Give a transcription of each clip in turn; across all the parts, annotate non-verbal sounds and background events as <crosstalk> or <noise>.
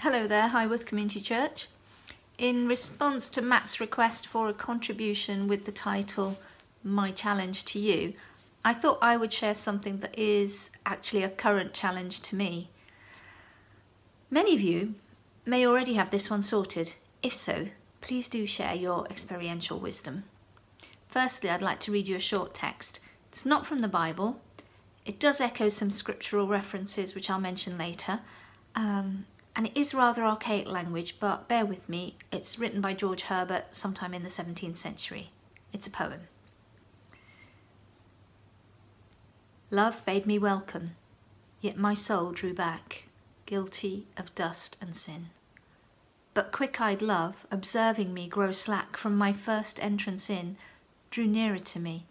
Hello there, Highworth Community Church. In response to Matt's request for a contribution with the title My Challenge to You, I thought I would share something that is actually a current challenge to me. Many of you may already have this one sorted. If so, please do share your experiential wisdom. Firstly, I'd like to read you a short text. It's not from the Bible. It does echo some scriptural references, which I'll mention later. Um, and it is rather archaic language, but bear with me. It's written by George Herbert sometime in the 17th century. It's a poem. Love bade me welcome, yet my soul drew back, guilty of dust and sin. But quick-eyed love, observing me grow slack from my first entrance in, drew nearer to me,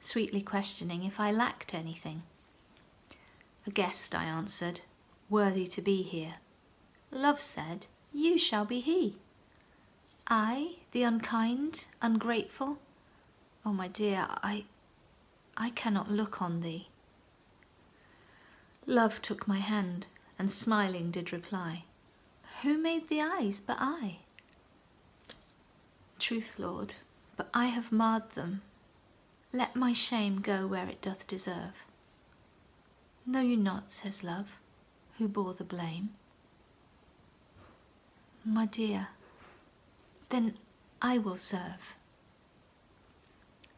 sweetly questioning if I lacked anything. A guest, I answered, worthy to be here. Love said, You shall be he. I, the unkind, ungrateful? Oh, my dear, I, I cannot look on thee. Love took my hand, and smiling did reply, Who made the eyes but I? Truth, Lord, but I have marred them. Let my shame go where it doth deserve. Know you not, says love, who bore the blame? My dear, then I will serve.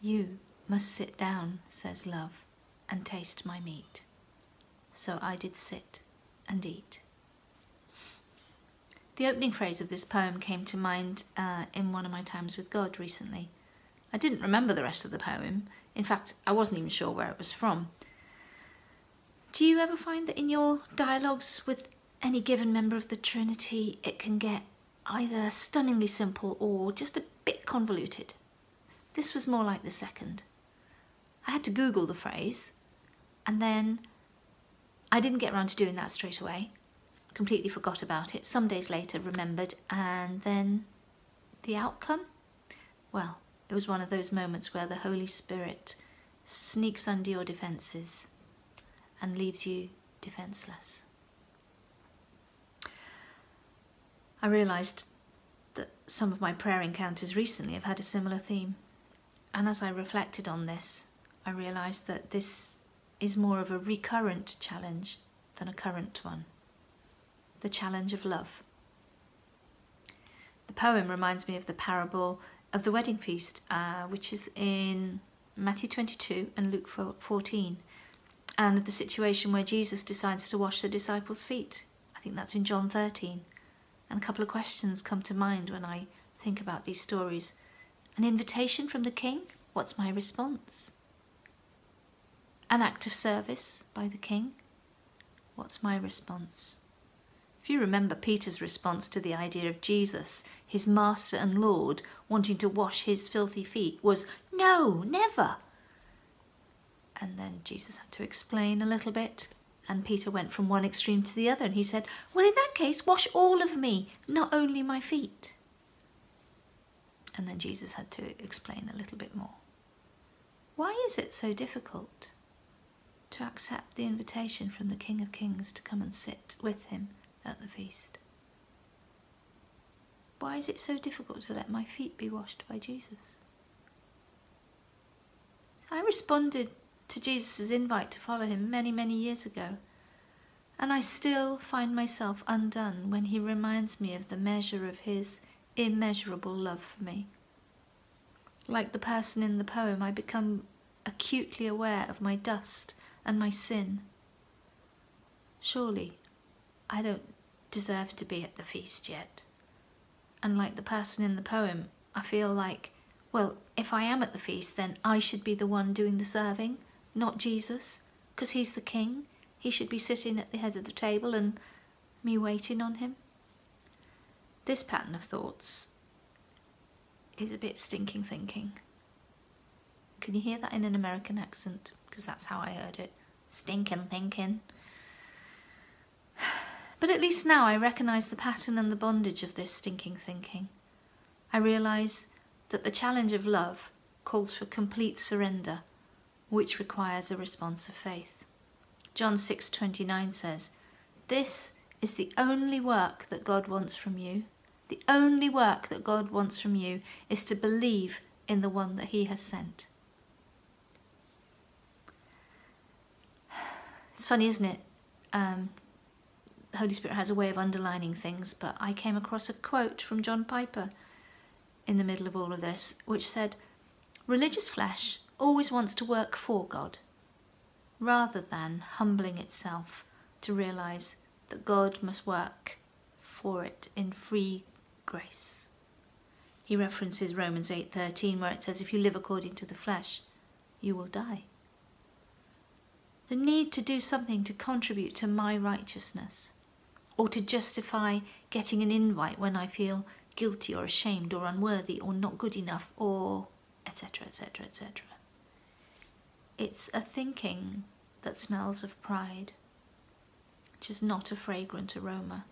You must sit down, says love, and taste my meat. So I did sit and eat. The opening phrase of this poem came to mind uh, in one of my times with God recently. I didn't remember the rest of the poem. In fact, I wasn't even sure where it was from. Do you ever find that in your dialogues with any given member of the Trinity, it can get either stunningly simple or just a bit convoluted? This was more like the second. I had to Google the phrase, and then I didn't get around to doing that straight away completely forgot about it. Some days later remembered and then the outcome? Well, it was one of those moments where the Holy Spirit sneaks under your defences and leaves you defenceless. I realised that some of my prayer encounters recently have had a similar theme. And as I reflected on this, I realised that this is more of a recurrent challenge than a current one the challenge of love. The poem reminds me of the parable of the wedding feast, uh, which is in Matthew 22 and Luke 14, and of the situation where Jesus decides to wash the disciples' feet. I think that's in John 13. And a couple of questions come to mind when I think about these stories. An invitation from the king? What's my response? An act of service by the king? What's my response? If you remember Peter's response to the idea of Jesus, his master and Lord, wanting to wash his filthy feet was, No, never. And then Jesus had to explain a little bit, and Peter went from one extreme to the other, and he said, Well, in that case, wash all of me, not only my feet. And then Jesus had to explain a little bit more. Why is it so difficult to accept the invitation from the King of Kings to come and sit with him at the feast. Why is it so difficult to let my feet be washed by Jesus? I responded to Jesus' invite to follow him many, many years ago, and I still find myself undone when he reminds me of the measure of his immeasurable love for me. Like the person in the poem, I become acutely aware of my dust and my sin. Surely I don't deserve to be at the feast yet. And like the person in the poem, I feel like, well, if I am at the feast, then I should be the one doing the serving, not Jesus, because he's the king. He should be sitting at the head of the table and me waiting on him. This pattern of thoughts is a bit stinking thinking. Can you hear that in an American accent? Because that's how I heard it. Stinking thinking. <sighs> But at least now I recognise the pattern and the bondage of this stinking thinking. I realise that the challenge of love calls for complete surrender, which requires a response of faith. John 6:29 says, "This is the only work that God wants from you. The only work that God wants from you is to believe in the one that He has sent. It's funny, isn't it? Um, the Holy Spirit has a way of underlining things, but I came across a quote from John Piper in the middle of all of this, which said, Religious flesh always wants to work for God, rather than humbling itself to realise that God must work for it in free grace. He references Romans 8:13 where it says if you live according to the flesh, you will die. The need to do something to contribute to my righteousness or to justify getting an invite when I feel guilty or ashamed or unworthy or not good enough or etc etc etc. It's a thinking that smells of pride, which is not a fragrant aroma.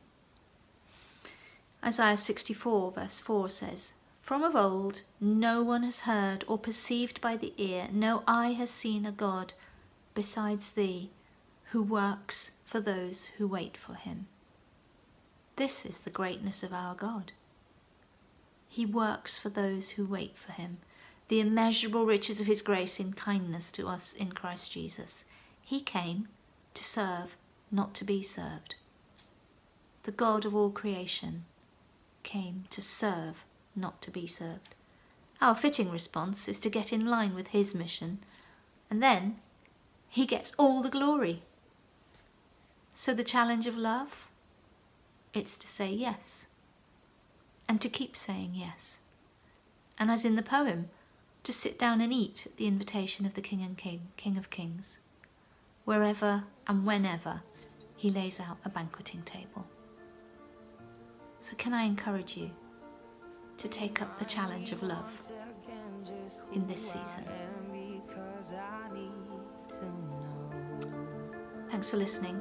Isaiah 64 verse 4 says, From of old no one has heard or perceived by the ear, no eye has seen a God besides thee, who works for those who wait for him. This is the greatness of our God. He works for those who wait for him. The immeasurable riches of his grace in kindness to us in Christ Jesus. He came to serve, not to be served. The God of all creation came to serve, not to be served. Our fitting response is to get in line with his mission, and then he gets all the glory. So the challenge of love, it's to say yes, and to keep saying yes. And as in the poem, to sit down and eat at the invitation of the King and King, King of Kings, wherever and whenever he lays out a banqueting table. So, can I encourage you to take up the challenge of love in this season? Thanks for listening.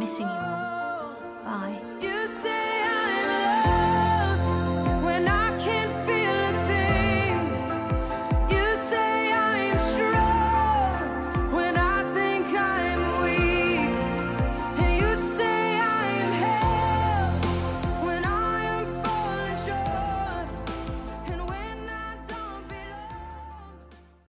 Missing you all. Bye.